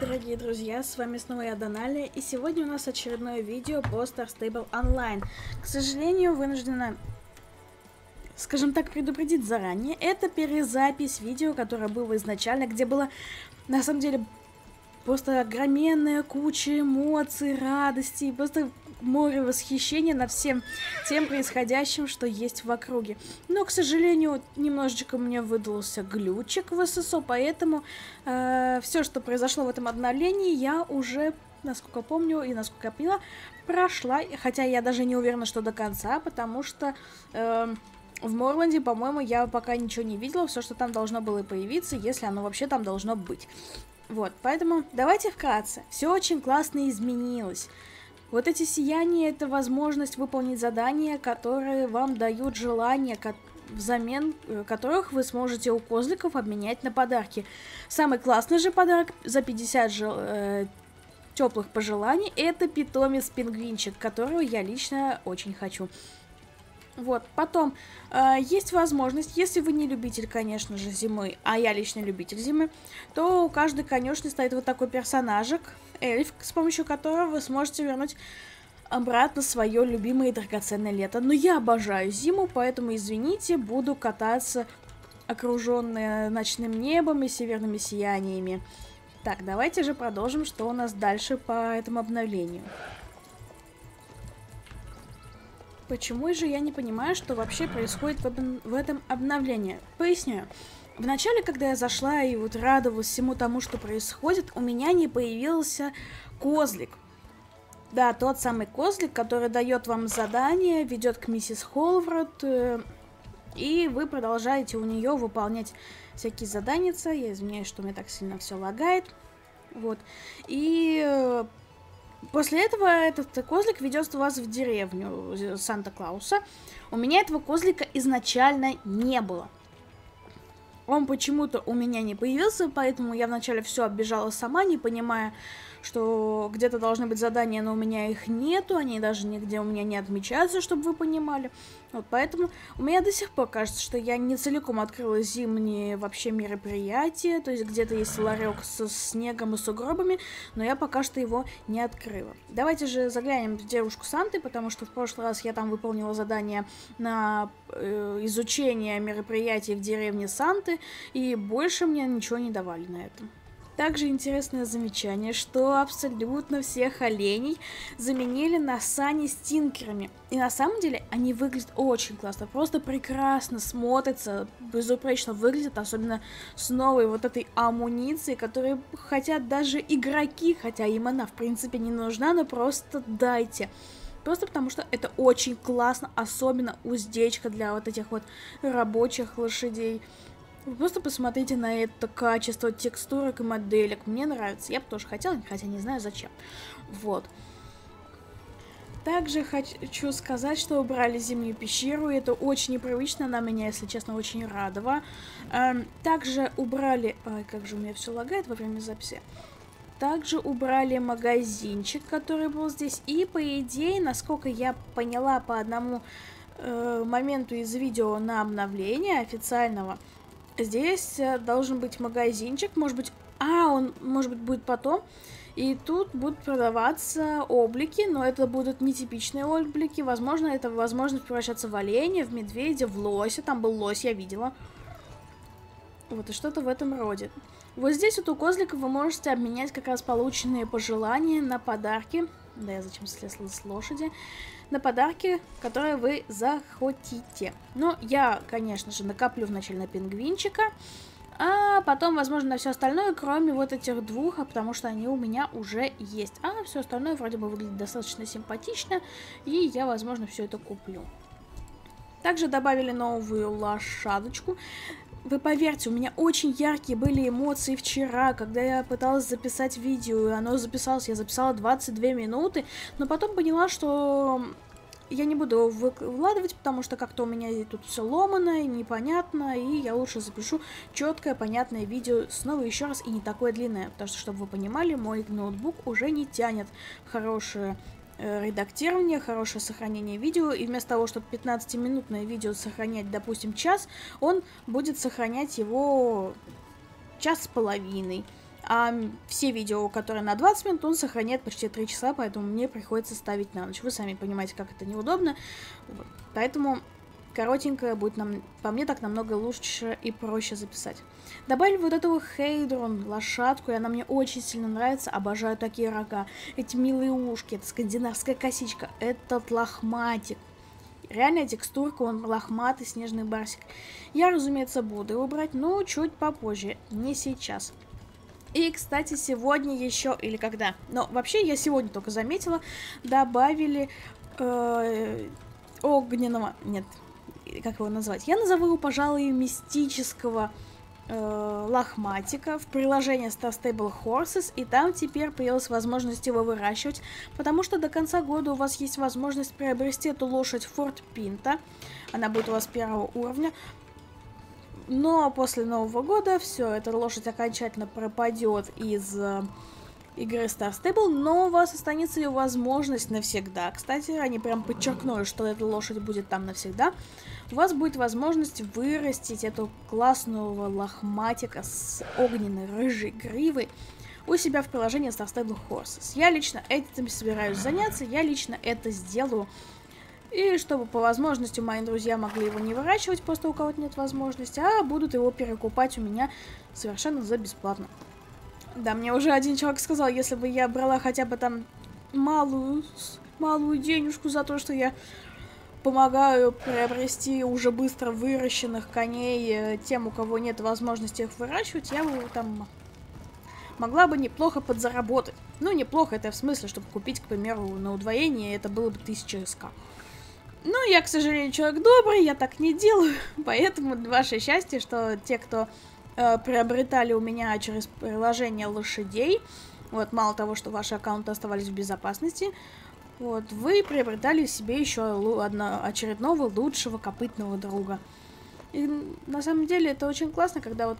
дорогие друзья, с вами снова я, Доналия, и сегодня у нас очередное видео по Star Stable Online. К сожалению, вынуждена, скажем так, предупредить заранее. Это перезапись видео, которое было изначально, где было, на самом деле, просто огроменная куча эмоций, радости, просто море восхищения над всем тем происходящим, что есть в округе. Но, к сожалению, немножечко мне выдался глючик в ССО, поэтому э, все, что произошло в этом обновлении, я уже, насколько помню и насколько я поняла, прошла. Хотя я даже не уверена, что до конца, потому что... Э, в Морланде, по-моему, я пока ничего не видела, все, что там должно было появиться, если оно вообще там должно быть. Вот, поэтому давайте вкратце. Все очень классно изменилось. Вот эти сияния — это возможность выполнить задания, которые вам дают желание, взамен э, которых вы сможете у козликов обменять на подарки. Самый классный же подарок за 50 жел... э, теплых пожеланий — это питомец-пингвинчик, которого я лично очень хочу. Вот, потом, э, есть возможность, если вы не любитель, конечно же, зимы, а я лично любитель зимы, то у каждой конюшни стоит вот такой персонажик, эльф, с помощью которого вы сможете вернуть обратно свое любимое и драгоценное лето. Но я обожаю зиму, поэтому, извините, буду кататься окруженная ночным небом и северными сияниями. Так, давайте же продолжим, что у нас дальше по этому обновлению. Почему же я не понимаю, что вообще происходит в, в этом обновлении? Поясняю. Вначале, когда я зашла и вот радовалась всему тому, что происходит, у меня не появился козлик. Да, тот самый козлик, который дает вам задание, ведет к миссис Холвард, э, и вы продолжаете у нее выполнять всякие задания. Я извиняюсь, что мне так сильно все лагает. Вот. И э, После этого этот козлик ведет вас в деревню Санта-Клауса. У меня этого козлика изначально не было. Он почему-то у меня не появился, поэтому я вначале все оббежала сама, не понимая, что где-то должны быть задания, но у меня их нету, они даже нигде у меня не отмечаются, чтобы вы понимали. Вот поэтому у меня до сих пор кажется, что я не целиком открыла зимние вообще мероприятия, то есть где-то есть ларек со снегом и сугробами, но я пока что его не открыла. Давайте же заглянем в девушку Санты, потому что в прошлый раз я там выполнила задание на э, изучение мероприятий в деревне Санты, и больше мне ничего не давали на этом. Также интересное замечание, что абсолютно всех оленей заменили на сани с тинкерами. И на самом деле они выглядят очень классно, просто прекрасно смотрятся, безупречно выглядят, особенно с новой вот этой амуницией, которые хотят даже игроки, хотя им она в принципе не нужна, но просто дайте. Просто потому что это очень классно, особенно уздечка для вот этих вот рабочих лошадей. Вы просто посмотрите на это качество текстурок и моделек. Мне нравится. Я бы тоже хотела, хотя не знаю зачем. Вот. Также хочу сказать, что убрали зимнюю пещеру, и это очень непривычно, она меня, если честно, очень радовала. Эм, также убрали... Ой, как же у меня все лагает во время записи. Также убрали магазинчик, который был здесь. И, по идее, насколько я поняла по одному э, моменту из видео на обновление официального, Здесь э, должен быть магазинчик, может быть... А, он, может быть, будет потом. И тут будут продаваться облики, но это будут нетипичные облики. Возможно, это возможность превращаться в оленя, в медведя, в лося. Там был лось, я видела. Вот, и что-то в этом роде. Вот здесь вот у козлика вы можете обменять как раз полученные пожелания на подарки. Да, я зачем слезла с лошади на подарки, которые вы захотите. Ну, я, конечно же, накоплю вначале на пингвинчика, а потом, возможно, на все остальное, кроме вот этих двух, а потому что они у меня уже есть. А все остальное вроде бы выглядит достаточно симпатично, и я, возможно, все это куплю. Также добавили новую лошадочку. Вы поверьте, у меня очень яркие были эмоции вчера, когда я пыталась записать видео, и оно записалось, я записала 22 минуты, но потом поняла, что я не буду выкладывать, потому что как-то у меня тут все ломано непонятно, и я лучше запишу четкое, понятное видео снова еще раз и не такое длинное, потому что, чтобы вы понимали, мой ноутбук уже не тянет хорошее Э, редактирование, хорошее сохранение видео, и вместо того, чтобы 15-минутное видео сохранять, допустим, час, он будет сохранять его час с половиной. А все видео, которые на 20 минут, он сохраняет почти 3 часа, поэтому мне приходится ставить на ночь. Вы сами понимаете, как это неудобно. Вот. Поэтому коротенькое будет нам, по мне так намного лучше и проще записать. Добавили вот этого Хейдрон, лошадку, и она мне очень сильно нравится. Обожаю такие рога. Эти милые ушки, это скандинавская косичка, этот лохматик. Реальная текстурка, он лохматый снежный барсик. Я, разумеется, буду его брать, но чуть попозже, не сейчас. И, кстати, сегодня еще, или когда, но вообще я сегодня только заметила, добавили э, огненного, нет, как его назвать, я назову его, пожалуй, мистического э, лохматика в приложении Star Stable Horses, и там теперь появилась возможность его выращивать, потому что до конца года у вас есть возможность приобрести эту лошадь Форт Пинта, она будет у вас первого уровня, но после Нового года все, эта лошадь окончательно пропадет из э, игры Star Stable, но у вас останется ее возможность навсегда. Кстати, они прям подчеркнули, что эта лошадь будет там навсегда у вас будет возможность вырастить эту классного лохматика с огненной рыжей гривой у себя в приложении Star Stable Horses. Я лично этим собираюсь заняться, я лично это сделаю. И чтобы по возможности мои друзья могли его не выращивать, просто у кого-то нет возможности, а будут его перекупать у меня совершенно за бесплатно. Да, мне уже один человек сказал, если бы я брала хотя бы там малую, малую денежку за то, что я помогаю приобрести уже быстро выращенных коней э, тем, у кого нет возможности их выращивать, я бы там могла бы неплохо подзаработать. Ну, неплохо это в смысле, чтобы купить, к примеру, на удвоение, это было бы 1000 СК. Ну, я, к сожалению, человек добрый, я так не делаю, поэтому ваше счастье, что те, кто э, приобретали у меня через приложение лошадей, вот, мало того, что ваши аккаунты оставались в безопасности, вот, вы приобретали себе еще одно, очередного лучшего копытного друга. И на самом деле это очень классно, когда вот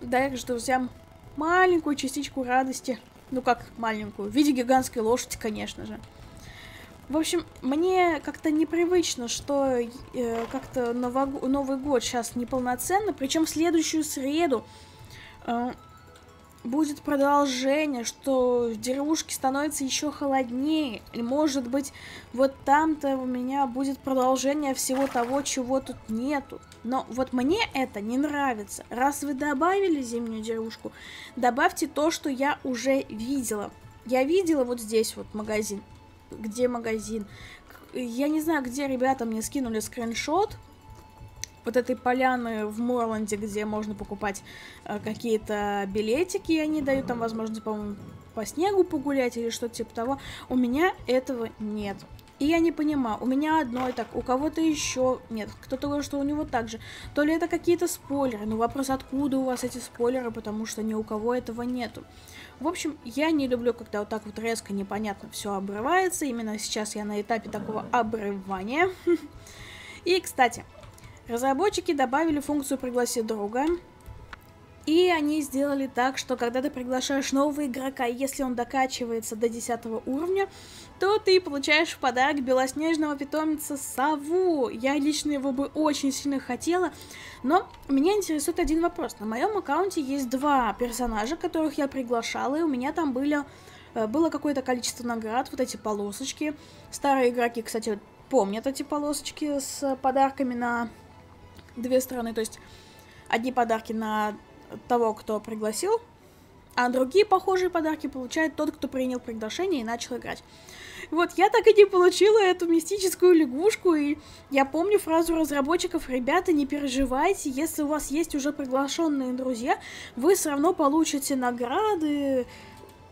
даешь друзьям маленькую частичку радости. Ну как маленькую, в виде гигантской лошади, конечно же. В общем, мне как-то непривычно, что э, как-то Новый год сейчас неполноценно, причем в следующую среду э, будет продолжение, что в деревушке становится еще холоднее. Или может быть, вот там-то у меня будет продолжение всего того, чего тут нету. Но вот мне это не нравится. Раз вы добавили зимнюю деревушку, добавьте то, что я уже видела. Я видела вот здесь вот магазин. Где магазин? Я не знаю, где ребята мне скинули скриншот вот этой поляны в Морланде, где можно покупать э, какие-то билетики, и они дают там возможность, по-моему, по снегу погулять или что-то типа того. У меня этого нет. И я не понимаю, у меня одно и так, у кого-то еще нет. Кто-то говорит, что у него так же. То ли это какие-то спойлеры, но вопрос, откуда у вас эти спойлеры, потому что ни у кого этого нету. В общем, я не люблю, когда вот так вот резко непонятно все обрывается. Именно сейчас я на этапе такого обрывания. И, кстати, Разработчики добавили функцию «Пригласи друга», и они сделали так, что когда ты приглашаешь нового игрока, если он докачивается до 10 уровня, то ты получаешь в подарок белоснежного питомца Саву. Я лично его бы очень сильно хотела, но меня интересует один вопрос. На моем аккаунте есть два персонажа, которых я приглашала, и у меня там были, э, было какое-то количество наград, вот эти полосочки. Старые игроки, кстати, помнят эти полосочки с подарками на две стороны. То есть одни подарки на того, кто пригласил, а другие похожие подарки получает тот, кто принял приглашение и начал играть. Вот, я так и не получила эту мистическую лягушку, и я помню фразу разработчиков, ребята, не переживайте, если у вас есть уже приглашенные друзья, вы все равно получите награды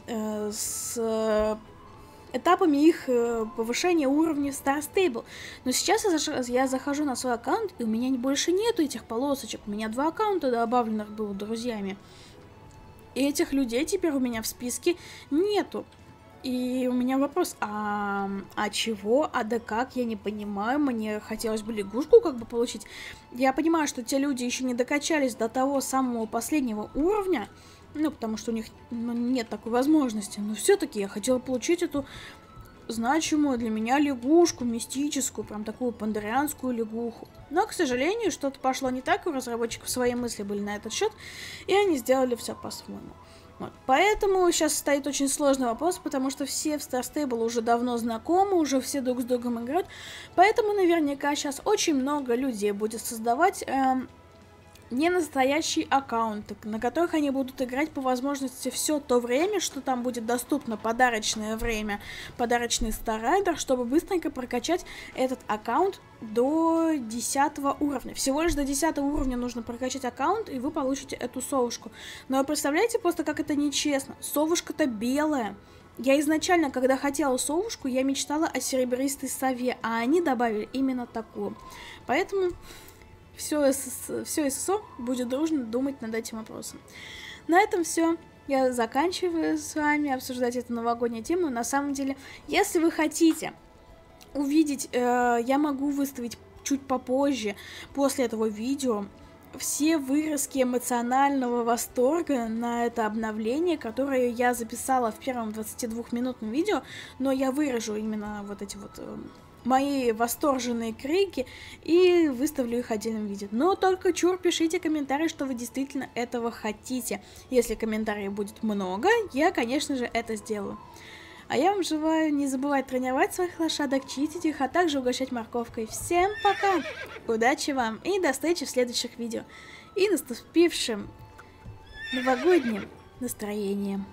э, с этапами их э, повышения уровня Star Stable. Но сейчас я, захожу на свой аккаунт, и у меня больше нету этих полосочек. У меня два аккаунта добавленных было друзьями. И этих людей теперь у меня в списке нету. И у меня вопрос, а, а чего, а да как, я не понимаю, мне хотелось бы лягушку как бы получить. Я понимаю, что те люди еще не докачались до того самого последнего уровня, ну, потому что у них ну, нет такой возможности. Но все-таки я хотела получить эту значимую для меня лягушку, мистическую, прям такую пандарианскую лягуху. Но, к сожалению, что-то пошло не так, у разработчиков свои мысли были на этот счет, и они сделали все по-своему. Вот. Поэтому сейчас стоит очень сложный вопрос, потому что все в Star Stable уже давно знакомы, уже все друг с другом играют. Поэтому наверняка сейчас очень много людей будет создавать эм, не настоящие аккаунты, на которых они будут играть по возможности все то время, что там будет доступно подарочное время, подарочный старайдер, чтобы быстренько прокачать этот аккаунт до 10 уровня. Всего лишь до 10 уровня нужно прокачать аккаунт, и вы получите эту совушку. Но представляете просто, как это нечестно. Совушка-то белая. Я изначально, когда хотела совушку, я мечтала о серебристой сове, а они добавили именно такую. Поэтому все, все ССО будет дружно думать над этим вопросом. На этом все. Я заканчиваю с вами обсуждать эту новогоднюю тему. На самом деле, если вы хотите увидеть, э, я могу выставить чуть попозже, после этого видео, все выразки эмоционального восторга на это обновление, которое я записала в первом 22-минутном видео, но я выражу именно вот эти вот э, мои восторженные крики и выставлю их отдельным видео. Но только чур, пишите комментарии, что вы действительно этого хотите. Если комментариев будет много, я, конечно же, это сделаю. А я вам желаю не забывать тренировать своих лошадок, чистить их, а также угощать морковкой. Всем пока! Удачи вам и до встречи в следующих видео. И наступившим новогодним настроением.